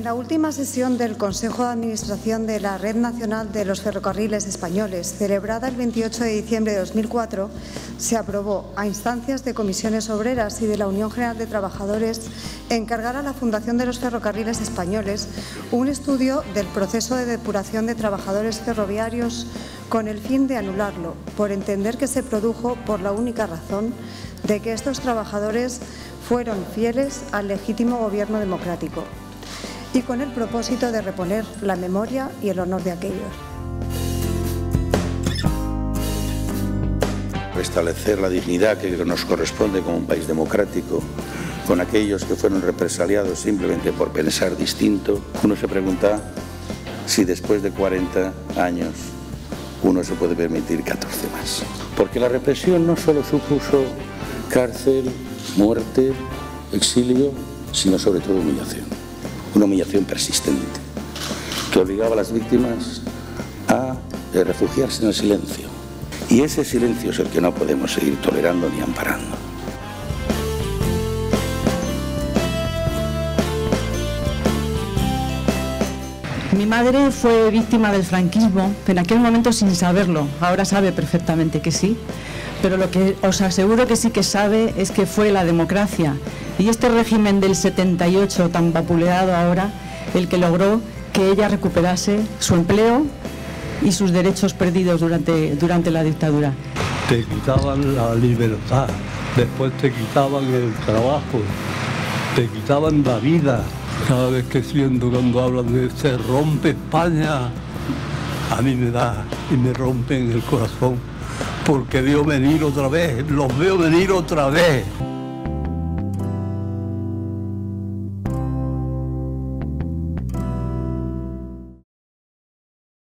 En la última sesión del Consejo de Administración de la Red Nacional de los Ferrocarriles Españoles, celebrada el 28 de diciembre de 2004, se aprobó, a instancias de comisiones obreras y de la Unión General de Trabajadores, encargar a la Fundación de los Ferrocarriles Españoles un estudio del proceso de depuración de trabajadores ferroviarios con el fin de anularlo, por entender que se produjo por la única razón de que estos trabajadores fueron fieles al legítimo gobierno democrático y con el propósito de reponer la memoria y el honor de aquellos. Restablecer la dignidad que nos corresponde como un país democrático con aquellos que fueron represaliados simplemente por pensar distinto, uno se pregunta si después de 40 años uno se puede permitir 14 más. Porque la represión no solo supuso cárcel, muerte, exilio, sino sobre todo humillación una humillación persistente que obligaba a las víctimas a eh, refugiarse en el silencio. Y ese silencio es el que no podemos seguir tolerando ni amparando. Mi madre fue víctima del franquismo, en aquel momento sin saberlo, ahora sabe perfectamente que sí, pero lo que os aseguro que sí que sabe es que fue la democracia y este régimen del 78 tan vapuleado ahora el que logró que ella recuperase su empleo y sus derechos perdidos durante, durante la dictadura. Te quitaban la libertad, después te quitaban el trabajo, te quitaban la vida. Cada vez que siento cuando hablan de se rompe España, a mí me da y me rompen el corazón porque veo venir otra vez, los veo venir otra vez.